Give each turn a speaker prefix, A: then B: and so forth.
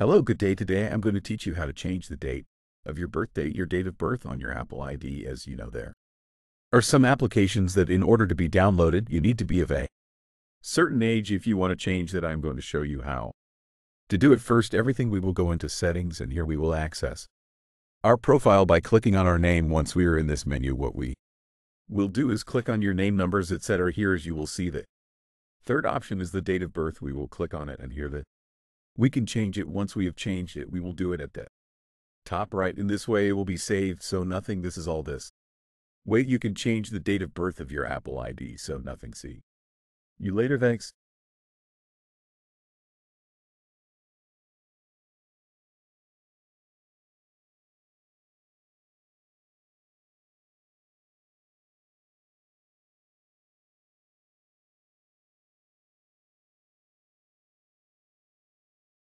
A: Hello, good day. Today I'm going to teach you how to change the date of your birthday, your date of birth on your Apple ID as you know there. Are some applications that in order to be downloaded, you need to be of a certain age if you want to change that I'm going to show you how. To do it first, everything we will go into settings and here we will access our profile by clicking on our name once we are in this menu. What we will do is click on your name numbers, etc. Here as you will see the third option is the date of birth. We will click on it and here the we can change it once we have changed it. We will do it at the top right. In this way, it will be saved, so nothing. This is all this. Wait, you can change the date of birth of your Apple ID, so nothing. See you later. Thanks.